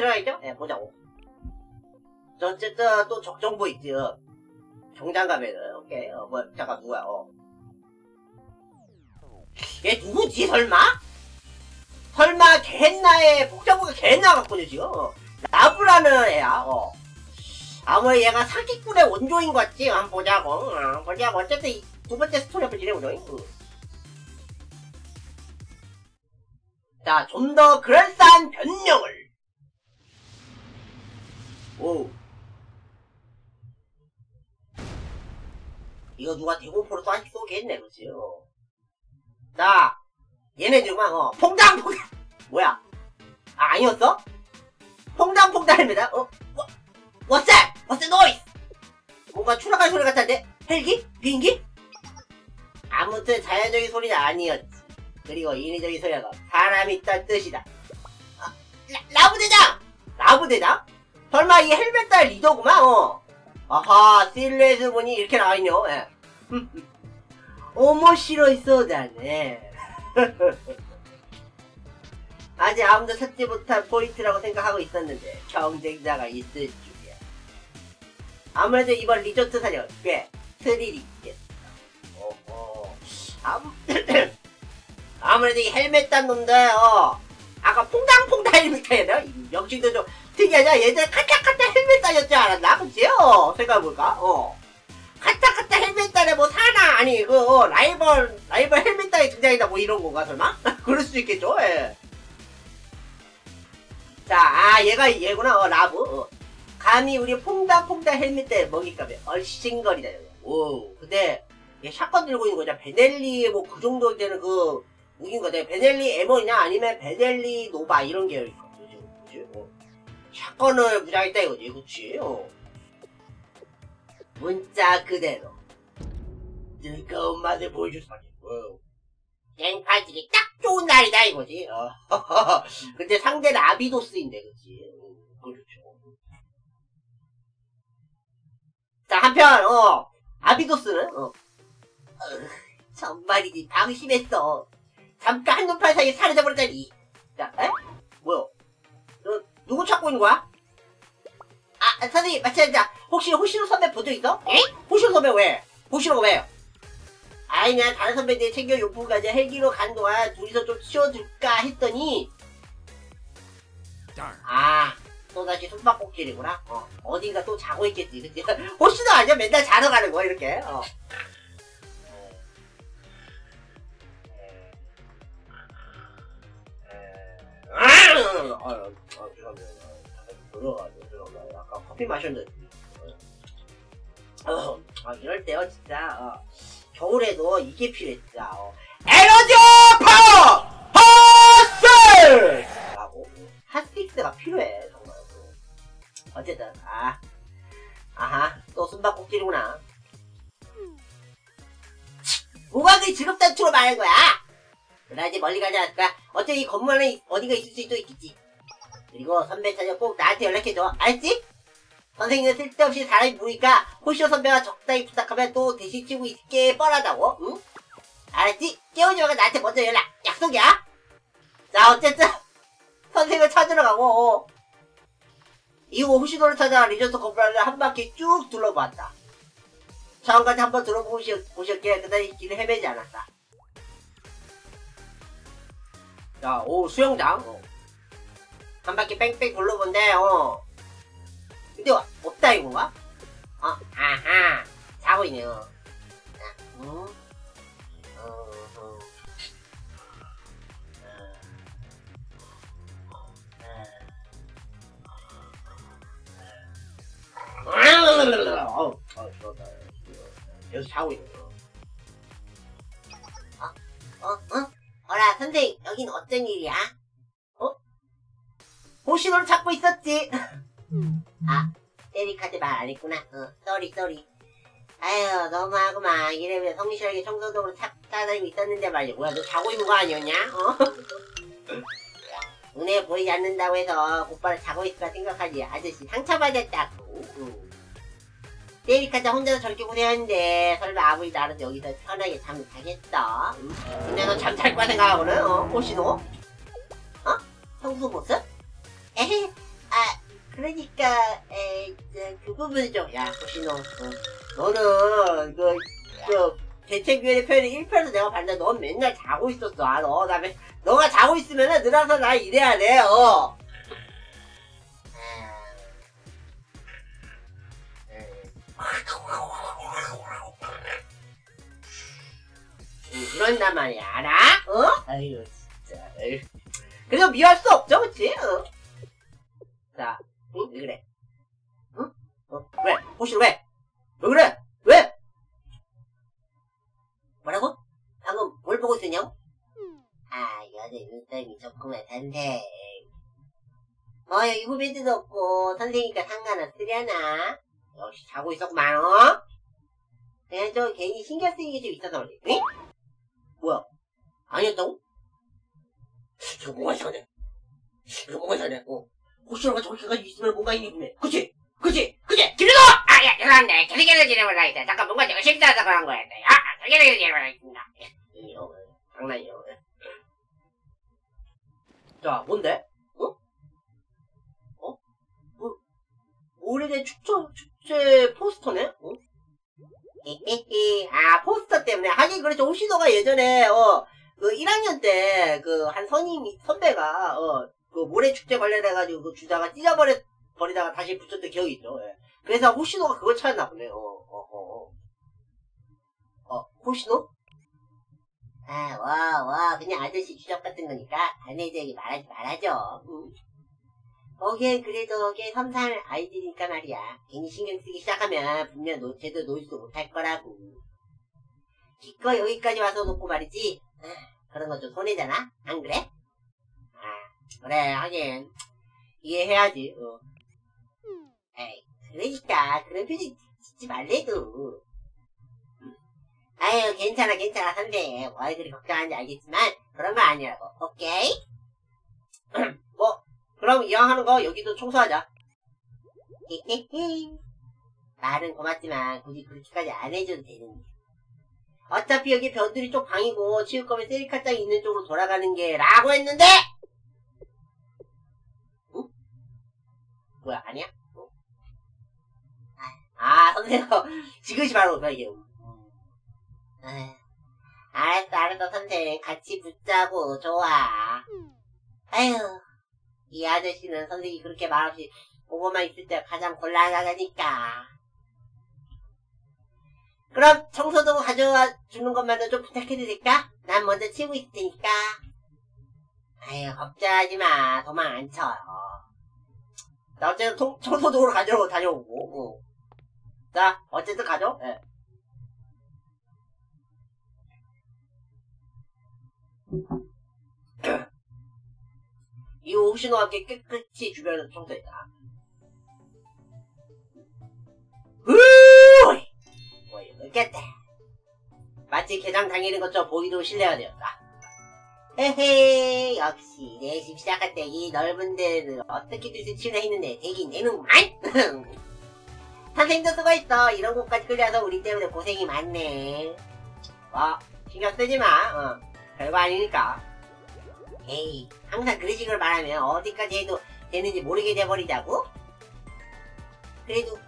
들어가겠죠? 예, 보자고. 저 어쨌든 또 적정보 있지. 어. 경장 가면은 오케이. 어, 뭐 잠깐 누구야? 어. 얘 누구지 설마? 설마 겐나의 복장부가 겐나 같군요 지금. 어. 라브라는 애야. 어. 아무래도 얘가 사기꾼의 원조인 것 같지? 한번 보자고. 어, 보자고. 어쨌든 이 두 번째 스토리 한번 진행해보죠. 응. 자, 좀 더 그럴싸한 변명을. 오. 이거 누가 대공포로 또 한씩 쏘겠네, 그치? 어. 자, 얘네들만, 어, 퐁당, 퐁당! 뭐야? 아, 아니었어? 퐁당, 퐁당입니다. 어, 뭐? What's the noise? 뭔가 추락할 소리 같은데? 헬기? 비행기? 아무튼 자연적인 소리는 아니었지. 그리고 인위적인 소리가 사람이 있다는 뜻이다. 아, 라, 라부대장! 라부대장? 설마 이 헬멧단 리더구만, 어. 아하, 실루엣을 보니 이렇게 나와있네요, 예. 面白そうだね. 아직 아무도 찾지 못한 포인트라고 생각하고 있었는데 경쟁자가 있을 줄이야. 아무래도 이번 리조트 사냥 꽤 스릴이 있겠어. 어허. 아무, 아무래도 이 헬멧 단 놈들, 어, 아까 퐁당퐁당 헬멧 했나? 역시도 좀 특이하냐? 예전에 카타카타 헬멧 단이었지 않았나? 그치? 어, 생각해볼까? 어. 카타카타 헬멧 단에 뭐 사나? 아니, 그, 어, 라이벌, 라이벌 헬멧 단이 등장이다 뭐 이런 건가, 설마? 그럴 수도 있겠죠, 예. 자, 아, 얘가 얘구나, 어, 라브. 어. 감히 우리 퐁당퐁당 헬멧단 먹잇감에 얼씬거리다, 이거. 오, 근데, 얘 shotgun 들고 있는 거냐? 베넬리 뭐 그 정도 되는 그 무기인 거네. 베넬리 M4냐 아니면 베넬리 노바 이런 계열일 거 그지? 그지? 어. shotgun을 무장했다 이거지, 그치? 어. 문자 그대로 즐거운 맛을 보여줄 수밖에 없고 갱파지기 딱 좋은 날이다 이거지. 어. 근데 상대는 아비도스인데, 그치? 어, 그렇죠. 자 한편 어 아비도스는 어 어휴, 정말이지 방심했어. 잠깐 한눈팔 사이에 사라져버렸다니. 자, 에? 뭐야? 너 누구 찾고 있는 거야? 아, 선생님, 마찬가지다. 혹시 호시로 선배 본 적 있어? 에? 호시로 선배 왜? 호시로가 왜요? 아이, 그냥 다른 선배들 챙겨 용품 가지 헬기로 간 동안 둘이서 좀 치워줄까 했더니, 아, 또 다시 숨바꼭질이구나. 어, 어딘가 또 자고 있겠지. 그치? 호시도 아니야? 맨날 자러 가는 거야, 이렇게. 어. 아, 아, 아, 죄송합니다. 들어가죠, 들어가. 아까 커피 마셨는데. 어, 아, 이럴 때요, 진짜. 어, 겨울에도 이게 필요해, 진짜. 어. 에너지 파워! 핫스! 라고. 핫식스가 필요해, 정말. 어쨌든, 아. 아하, 또 숨바꼭질이구나. 뭐가 그리 투로 말하는 거야? 그래야지 멀리 가지 않을까? 어차피 이 건물 안에 어디가 있을 수도 있겠지. 그리고 선배 찾아 꼭 나한테 연락해줘. 알지? 선생님은 쓸데없이 사람이 보니까 호시오 선배가 적당히 부탁하면 또 대신 치고 있게 뻔하다고. 응? 알았지? 깨우지 말고 나한테 먼저 연락. 약속이야? 자, 어쨌든 선생님을 찾으러 가고 어. 이후 호시도를 찾아 리조트 건물 안을 한 바퀴 쭉 둘러봤다. 처음까지 한번 들어보셨기에 그다지 길을 헤매지 않았다. 자, 오, 수영장. 어. 한 바퀴 뺑뺑 둘러본데, 어. 근데 와- 없다 이건가? 어, 아하. 자고 있네요. 자, 음. 어, 어. 어, 어, 어, 좋았다. 계속 자고 있네요. 어, 어? 어라, 선생, 여긴 어쩐 일이야? 어? 호시노를 찾고 있었지. 아, 세리카한테 말 안 했구나. 어, sorry, sorry. 아유, 너무하구만. 이래 봬도 성실하게 청소동으로 찾아다니고 있었는데 말이야. 뭐야, 너 자고 있는 거 아니었냐? 어? 눈에 보이지 않는다고 해서 곧바로 자고 있을까 생각하지. 아저씨 상처받았다고. 응. 세리카 쨩 혼자서 저렇게 고생하는데 설마 아무리 나라도 여기서 편하게 잠을 자겠어? 응? 근데 너 잠잘 거야 생각하고는 어? 호시노? 어? 성수 모습? 에헤, 아, 그러니까, 에, 저, 그 부분을 좀, 야, 너, 어, 너는, 그, 저, 대책위원회 표현을 1편에서 내가 봤는데 넌 맨날 자고 있었어, 아, 너. 나 맨, 너가 자고 있으면은 늘어서 나 이래야 돼, 어. 음, 이런단 말이야, 알아? 어? 아유, 진짜. 그래도 미워할 수 없죠, 그치? 어. 자, 응? 왜 그래? 응? 어? 왜? 혹시 왜? 왜 그래? 왜? 뭐라고? 방금 뭘 보고 있었냐고? 아, 여자 눈썰미 좋구만, 선생. 뭐, 여기 후배들도 없고, 선생이니까 상관없으려나? 역시 자고 있었구만, 어? 그냥 저 괜히 신경 쓰이는 게 좀 있어서 그래. 응? 뭐야? 아니었다고? 이거 뭔가 이상하네. 이거 뭔가 이상하네. 어. 혹시 너가 저기까지 있으면 뭔가 있네. 그치? 그치? 그치? 김준호! 아, 예, 죄송합니다. 개새끼를 지내고 다니다 잠깐 뭔가 제가 실수해서 그런 거였어요. 아, 개새끼를 지내고 다니다 이거, 장난이야. 자, 뭔데? 어? 어? 뭐, 올해의 축제, 축제 포스터네? 어? 에헤헤. 아, 포스터 때문에. 하긴 그렇죠. 호시노가 예전에, 어, 그 1학년 때, 그, 한 선임이, 선배가, 어, 그 모래축제 관련해가지고 그 주다가 찢어버려, 버리다가 다시 붙였던 기억이 있죠. 예. 그래서 호시노가 그걸 찾았나 보네. 어, 어, 어, 어. 어, 호시노? 아, 와, 와, 그냥 아저씨 주적 같은 거니까 아내들에게 말하지 말아줘. 응? 거기엔 그래도 거기에 섬사할 아이들이니까 말이야. 괜히 신경 쓰기 시작하면 분명 노, 제대로 놀지도 못할 거라고. 기껏 여기까지 와서 놓고 말이지. 아, 그런 건좀 손해잖아? 안 그래? 아, 그래, 하긴. 이해해야지, 어. 에이, 그러니까, 그런 표정 짓지 말래도. 아유, 괜찮아, 괜찮아, 선배. 와이들이 걱정하는지 알겠지만, 그런 거 아니라고. 오케이? 뭐, 그럼 이왕 하는 거 여기도 청소하자. 헤헤헤. 말은 고맙지만, 굳이 그렇게까지 안 해줘도 되는데. 어차피 여기 변두리 쪽 방이고, 치울 거면 세리카짱 있는 쪽으로 돌아가는 게, 라고 했는데! 뭐야, 아니야? 어? 아, 아, 선생님, 지그시 바로, 이게. 아휴, 알았어, 알았어, 선생. 같이 붙자고, 좋아. 아휴, 이 아저씨는 선생이 그렇게 말없이 보고만 있을 때 가장 곤란하다니까. 그럼 청소도 가져와 주는 것만도 좀 부탁해도 될까? 난 먼저 치우고 있을 테니까. 아휴, 걱정하지 마. 도망 안 쳐요. 나 어쨌든 통- 청소도로 가져오고 다녀오고. 어. 자, 어쨌든 가져. 예. 이후 호시노와 함께 깨끗이 주변을 청소했다. 으이! 뭐야, 늦겠다. 마치 개장 당일인 것처럼 보기도 신뢰가 되었다. 헤헤, 역시 내 집 시작할 때 이 넓은 데를 어떻게 치우려 했는데 되긴 되는구만. 선생님도 수고했어. 이런 곳까지 끌려와서 우리 때문에 고생이 많네. 뭐, 신경 쓰지 마. 어, 별거 아니니까. 에이, 항상 그런 식으로 말하면 어디까지 해도 되는지 모르게 돼버리자고? 그래도,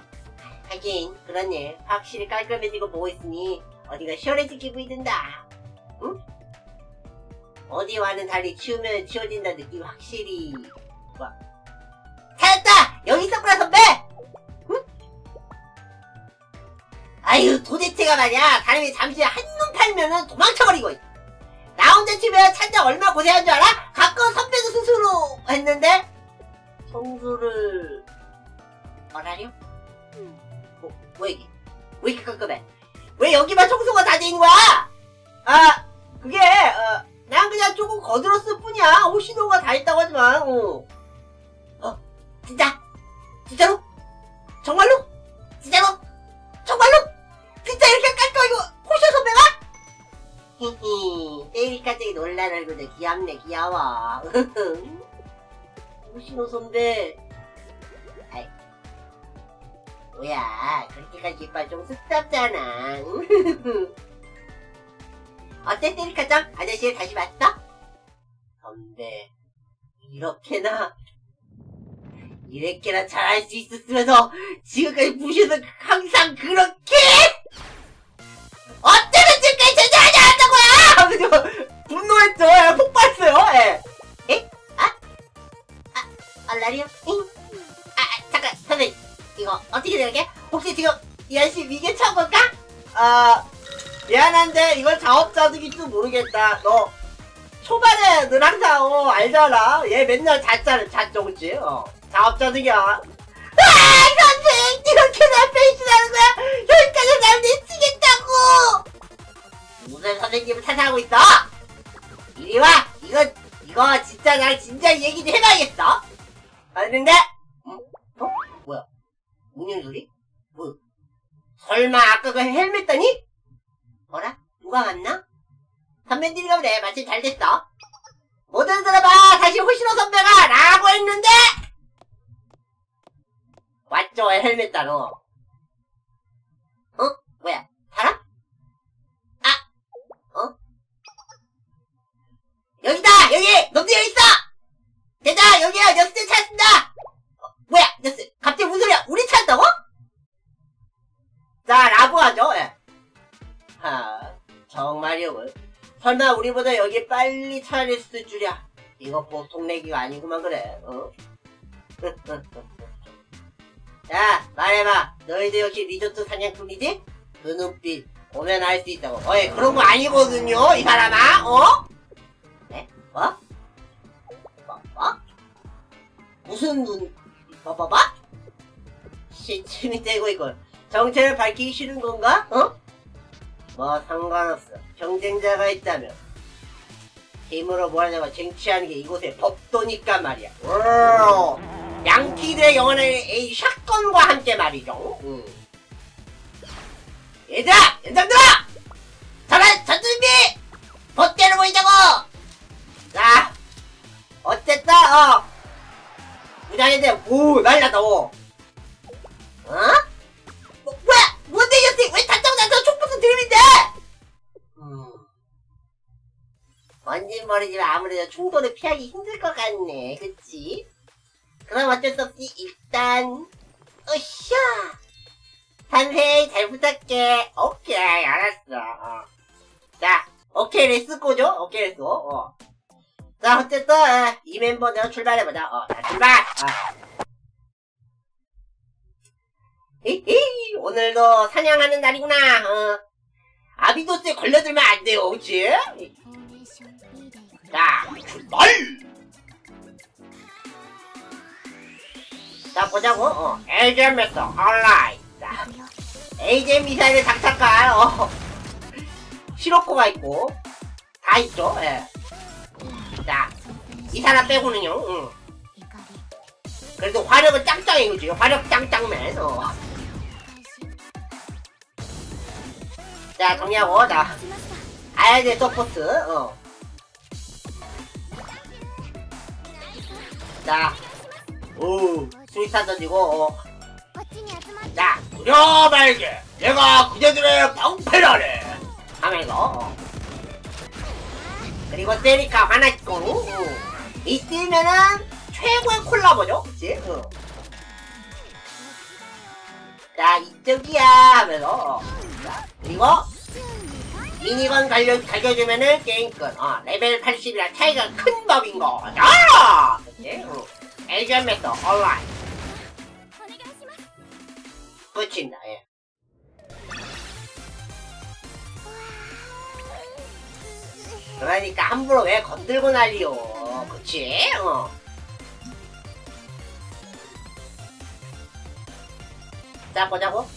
하긴, 그렇네. 확실히 깔끔해지고 보고 있으니, 어디가 시원해질 기분이 든다. 응? 어디와는 달리 치우면 치워진다 느낌이 확실히, 뭐. 찾았다! 여기 있었구나, 선배! 응? 아유, 도대체가 말이야. 사람이 잠시 한눈 팔면은 도망쳐버리고. 나 혼자 치면 찬장 얼마나 고생한 줄 알아? 가까운 선배도 스스로 했는데 청소를 뭐라뇨? 뭐, 뭐 이게? 왜 이렇게 깔끔해? 왜 여기만 청소가 다 돼 있는 거야? 아 그게 어, 난 그냥 조금 거들었을 뿐이야 호시노가 다 했다고 하지만 어. 어 진짜? 진짜로? 정말로? 진짜로? 정말로? 진짜 이렇게 깔끔하고 호시 선배가? 히히, 때리 갑자기 놀란 얼굴도 귀엽네, 귀여워. 오신호 선배. 아이, 뭐야, 그렇게까지 이빨 좀 습답잖아. 어때, 때리카짱? 아저씨를 다시 봤어? 선배, 이렇게나? 이랬게나 잘할 수 있었으면서 지금까지 무시해서 항상 그렇게 어쩌면 지금까지 제대하지 않았던 거야! 하면서 분노했죠. 예, 폭발했어요. 예. 에? 아? 아, 알라리요? 잉? 아, 아, 잠깐, 선생님. 이거 어떻게 되게? 혹시 지금 이한씨 위기에 처한 걸까? 아, 미안한데 이걸 자업자득일지 모르겠다. 너 초반에 늘 항상 어, 알잖아. 얘 맨날 잤잖아, 잤죠, 그치? 어. 자업자득이야. 아, 선생! 이렇게 날 배신하는 거야? 여기까지 날 내치겠다고! 무슨 선생님을 찾아가고 있어? 이리 와! 이거, 이거 진짜 나랑 진짜 얘기 좀 해봐야겠어? 아는데? 음? 어? 뭐야? 무슨 소리? 뭐? 설마 아까 그 헬멧 다니? 뭐라? 누가 왔나? 선배님이가 그래 마침 잘 됐어 모든 들어봐 다시 호시노 선배가 라고 했는데 왔죠 헬멧 따로 어? 뭐야 사람? 아! 어? 여기다 여기 너도 여기 있어 대다 여기야 녀스 찾습니다 어, 뭐야 녀스 갑자기 무슨 소리야 우리 찾다고? 자 라고 하죠 예. 하 정말이요 설마 우리보다 여기 빨리 찾아냈을 줄이야 이거 보통 내기가 아니구만 그래 어? 야 말해봐 너희들 역시 리조트 사냥꾼이지? 그 눈빛 보면 알 수 있다고 어이 그런 거 아니거든요 이 사람아 어? 네? 뭐? 뭐? 뭐? 무슨 눈 뭐? 시침이 떼고 있고 정체를 밝히기 싫은 건가? 어? 뭐 상관없어. 경쟁자가 있다면 힘으로 뭐하냐고 쟁취하는 게 이곳의 법도니까 말이야. 오, 양키드의 영혼의 이 샷건과 함께 말이죠. 음. 얘들아 연장들아! 전환 전준비! 벗대로 보이자고! 자 어쨌다 어. 무장인데 오 날라다 오. 어? 뭐, 뭐야? 뭔데 이왜 단정 단정 촉부터 드림인데 음. 뭔진 모르지만 아무래도 충돌을 피하기 힘들 것 같네 그치? 그럼 어쩔 수 없이 일단 으쌰 선생 잘 부탁해 오케이 알았어 어. 자 오케이 레츠고죠 오케이 레츠고 어. 자 어쨌든 어, 이 멤버대로 출발해보자 어, 자 출발 아. 히히 오늘도 사냥하는 날이구나 어. 아비도스에 걸려들면 안 돼요 그치? 자 출발 자 보자고 어. 에이젠 메서 온라인 자 에이젠 미사일을 장착할 어. 시로코가 있고 다 있죠 예. 자 이 사람 빼고는요 응. 그래도 화력은 짱짱해 그지 화력 짱짱맨 어. 자 정리하고 자 아야제 서포트 어. 자, 오, 수류탄 던지고, 어. 자, 두려워 말게. 내가 그대들의 방패를 하래. 하면서, 어. 그리고 세리카 화났고, 어. 이때면은 최고의 콜라보죠, 그치? 어. 자, 이쪽이야. 하면서, 어. 자, 그리고, minigun 갈려, 갈겨주면은 게임 끝. 어, 레벨 80이라 차이가 큰 법인 거. 자! 그치? 어. 메서 온라인. 끝입니다, 예. 그러니까 함부로 왜 건들고 난리요. 그치? 어. 자, 보자고.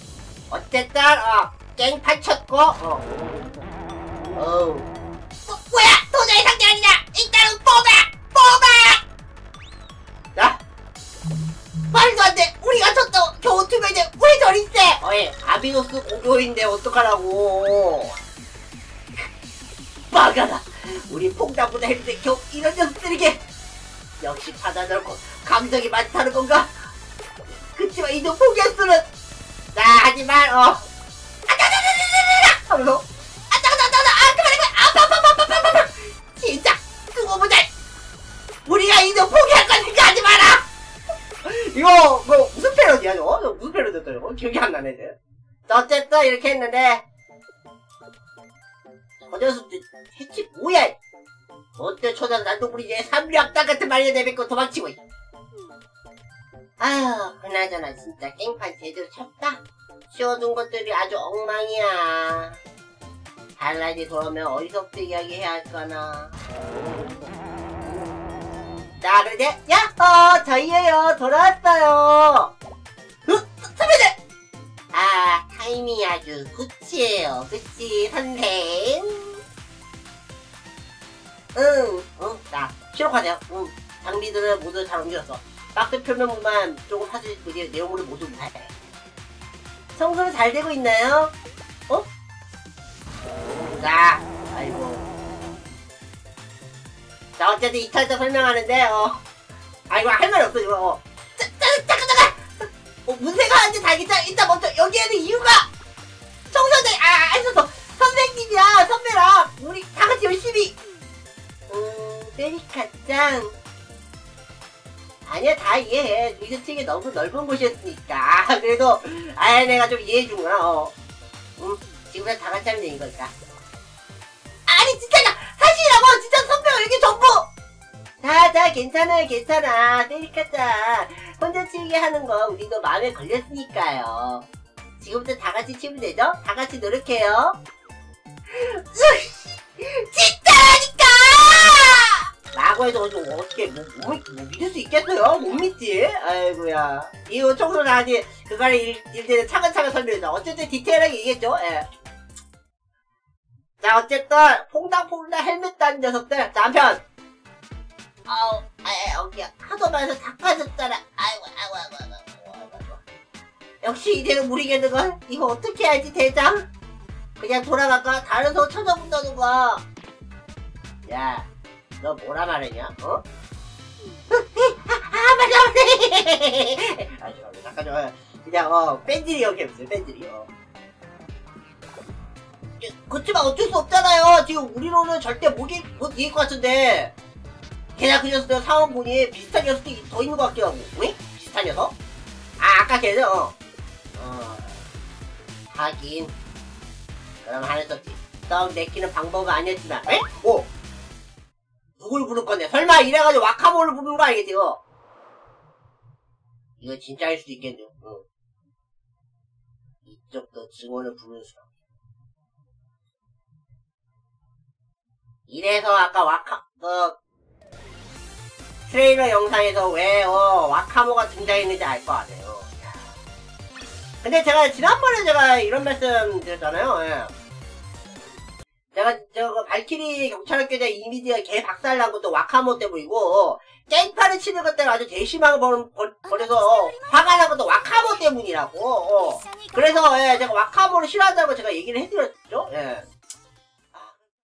어쨌든, 어, 깽 파쳤고, 어. 어우. 뭐, 뭐야! 도저히 상대 아니냐! 일단은 뽑아! 뽑아! 자! 말도 안 돼! 우리가 졌다! 겨우 두 명인데 왜 저리 세! 어이, 아비노스 고교인데 어떡하라고! 막아라! 우리 폭탄보다 했는데 겨우 이런 녀석들에게! 역시 받아 넣고 감정이 많다는 건가? 그치만 이도 포기할 수는! 자, 하지만, 어. 아자자자자자자! 하면서, 아자자자자! 아, 그만해, 아파, 아파! 진짜! 그거 보자! 우리가 이도 포기할 거니까 하지 마라! 이거 뭐 무슨 패러디야 저거? 무슨 패러디였다 저거? 기억이 안 나네 이제. 자, 어쨌든 이렇게 했는데 저 녀석 해치 뭐야? 어때 초장 난도 부리지 삼류 악당 같은 말려 내뱉고 도망치고. 아휴 그나저나 진짜 깽판 제대로 쳤다. 씌워둔 것들이 아주 엉망이야. 할라이드 돌아오면 어디서부터 이야기해야 할까나. 자, 그러지? 야, 어, 저희예요. 돌아왔어요. 어, 선배들! 아, 타이밍이 아주 굿이에요. 그치, 선생? 응, 응, 자, 실록하세요. 응, 장비들은 모두 잘 옮겼어. 박스 표면부만 조금 사실 그 내용물을 모두 잘. 청소는 잘 되고 있나요? 어? 자, 아이고. 자, 어쨌든 2차에서 설명하는데, 어. 아, 이거 할말 없어, 이거. 어. 자, 자, 잠깐, 잠깐! 어, 문세가 한지 달기자 일단 먼저, 여기에는 이유가! 청소년, 아, 아, 있었어. 선생님이랑 선배랑, 우리 다 같이 열심히! 음, 세리카짱. 아니야, 다 이해해. 리조팅이 너무 넓은 곳이었으니까. 그래도, 아, 내가 좀 이해해 주구나, 어. 음, 지금은 다 같이 하면 되는 거니까. 아니, 진짜, 나, 사실이라고! 진짜 선배가 이렇게 전부! 자, 자, 괜찮아요, 괜찮아. 세리카짱. 혼자 치우게 하는 거 우리도 마음에 걸렸으니까요. 지금부터 다 같이 치우면 되죠? 다 같이 노력해요. 해서 좀 어떻게 뭐, 뭐, 뭐 믿을 수 있겠어요? 못 믿지? 아이고야. 이거 청소는 아니 그거를 일, 일대는 차근차근 설명해서 어쨌든 디테일하게 얘기했죠? 예. 자 어쨌든 퐁당퐁당 헬멧 단 녀석들 자 한편 아우 아 여기 하도 다 빠졌잖아 아이고 아이고 아이고 아이고, 아이고. 역시 이대로 무리겠는걸 이거 어떻게 해야지 대장 그냥 돌아갈까? 다른 소 찾아본다는 거야 야 너 뭐라 말했냐? 어? 아, 맞아. 아, 저, 잠깐, 저, 그냥, 어, 뺀질이 여기 없어요, 뺀질이, 어. 예, 그치만 어쩔 수 없잖아요. 지금 우리로는 절대 못, 이길 것 같은데. 걔나 그 녀석들 보니 비슷한 녀석이 더 있는 것 같기도 하고. 응? 비슷한 녀석? 아, 아까 걔는, 어. 어. 하긴. 그럼 수 없지. 떡 내키는 방법은 아니었지만, 에? 오! 누굴 부를 건데? 설마 이래가지고 와카모를 부르는 거 아니겠지, 이거? 이거 진짜일 수도 있겠네요. 응. 이쪽도 증언을 부르는 수가. 이래서 아까 와카, 어, 트레일러 영상에서 왜, 어, 와카모가 등장했는지 알것 같아요. 야. 근데 제가 지난번에 제가 이런 말씀 드렸잖아요. 예. 제가 저거 발키리 경찰학교대 이미지가 개 박살난 것도 와카모 때문이고 깽판을 치는 것 때문에 아주 벌, 벌여서 화가 난 것도 와카모 때문이라고 어. 그래서 예, 제가 와카모를 싫어한다고 제가 얘기를 해드렸죠 예.